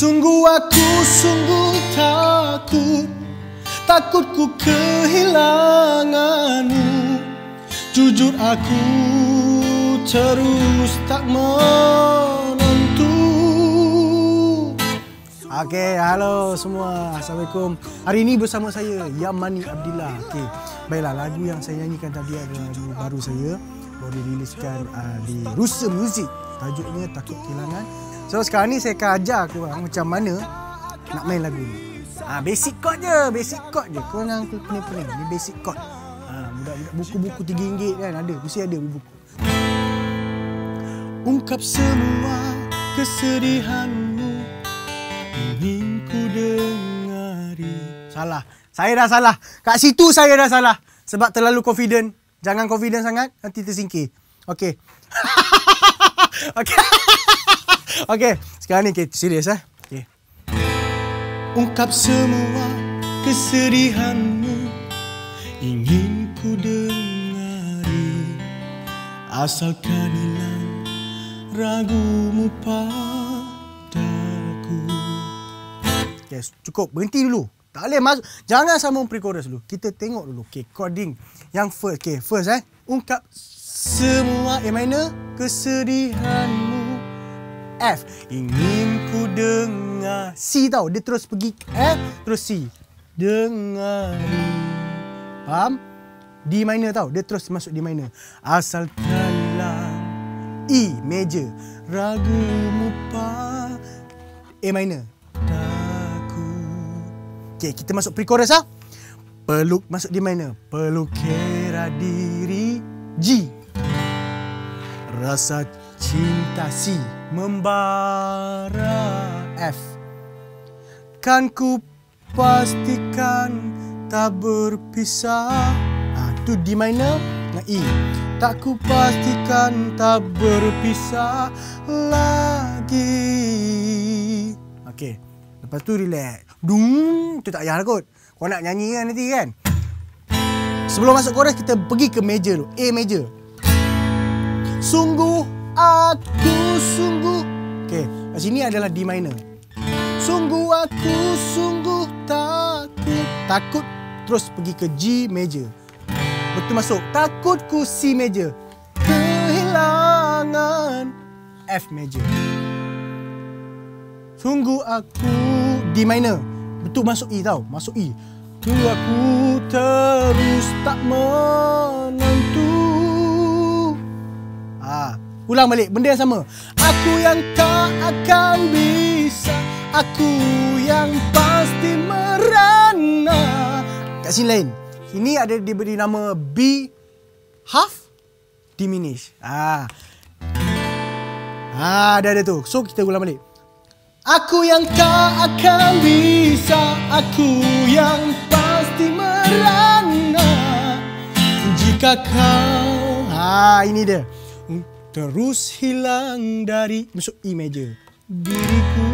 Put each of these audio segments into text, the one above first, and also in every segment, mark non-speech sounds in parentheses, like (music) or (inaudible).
Sungguh aku sungguh takut Takut ku kehilanganmu Jujur aku terus tak menentu Okey, halo semua. Assalamualaikum. Hari ini bersama saya Yamani Abdillah. Okey. Baiklah, lagu yang saya nyanyikan tadi adalah lagu baru saya baru diriliskan uh, di Rusa Music. Tajuknya Takut Kehilangan. So sekarang ni saya akan ajar korang macam mana nak main lagu ni. Ah ha, basic chord je, basic chord je. Kau nak pening-pening. Ni basic chord. Ha, budak-budak buku-buku RM3 kan ada, mesti ada buku. Ungkap semua kesedihanmu ingin ku dengari. Salah. Saya dah salah. Kat situ saya dah salah. Sebab terlalu confident. Jangan confident sangat, nanti tersingkir. Okey. (laughs) Okey. Okey, sekarang ni okay, serius eh. Okay. Ungkap semua kesedihanmu ingin ku dengari asalkan hilang ragumu padaku. Okay, cukup berhenti dulu. Tak boleh masuk. Jangan sambung pre-chorus dulu. Kita tengok dulu. Okay, coding. Yang first. Okay, first eh. Ungkap semua A minor kesedihanmu. F. Ingin ku dengar. C tau Dia terus pergi F Terus C. Dengari. Faham? D minor tau Dia terus masuk D minor. Asalkanlah E major. Ragumu pa A minor. Daku Okay kita masuk pre-chorus lah Peluk masuk D minor. Peluk kira diri. G. Rasa cinta C membara F. Kan ku pastikan tak berpisah. Ha, Tu D minor dengan E. Tak ku pastikan tak berpisah lagi. Okay Lepas tu relax. Dung Tu tak payah lah kot. Kau nak nyanyi kan nanti kan? Sebelum masuk chorus kita pergi ke major tu A major Sungguh aku sungguh Okey, kat sini adalah D minor. Sungguh aku sungguh takut. Takut terus pergi ke G major. Betul masuk. Takut ku C major. Kehilangan F major. Sungguh aku D minor. Betul masuk E tau. Masuk E. Tu aku terus tak menentu. Ulang balik, benda yang sama. Aku yang tak akan bisa, aku yang pasti merana. Kat sini lain. Ini ada diberi nama B half diminish. Ah. Ah, ada ada tu. So kita ulang balik. Aku yang tak akan bisa, aku yang pasti merana. Jika kau, ah ini dia terus hilang dari masuk E major diriku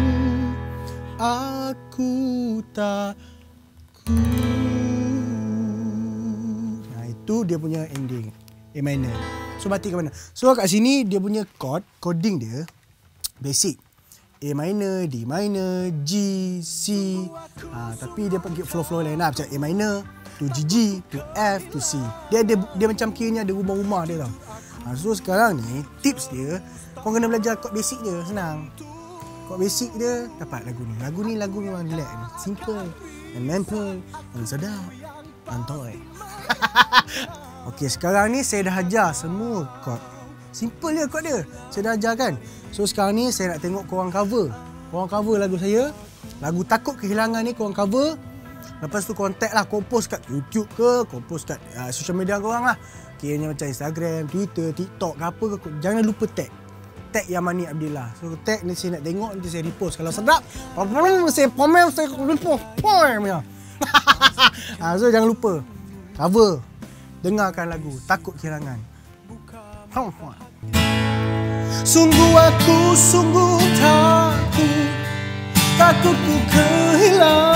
aku tak nah itu dia punya ending. A minor. So mati ke mana? So kat sini dia punya chord coding dia basic. A minor, D minor, G, C. Ha, Tapi dia pergi flow-flow lain lah. Macam A minor, to G, G, to F, to C. Dia ada dia macam kiranya ada rumah-rumah dia tau Ha, so sekarang ni tips dia kau kena belajar chord basic dia senang. Chord basic dia dapat lagu ni. Lagu ni lagu memang relax ni. Simple and memple and sedap. Antoy. (laughs) Okey sekarang ni saya dah ajar semua chord. Simple dia chord dia. Saya dah ajar kan. So sekarang ni saya nak tengok korang cover. Korang cover lagu saya. Lagu Takut Kehilangan ni korang cover. Lepas tu tag lah. Korang post kat YouTube ke. Korang post kat uh, social media korang lah. Kiranya macam Instagram, Twitter, TikTok ke apa ke, jangan lupa tag. Tag Yamani Abdillah. So tag ni saya nak tengok nanti saya repost. Kalau sedap, saya komen saya repost. Poem ya. ha, so jangan lupa cover dengarkan lagu Takut Kehilangan. Sungguh aku sungguh takut Takut ku kehilanganmu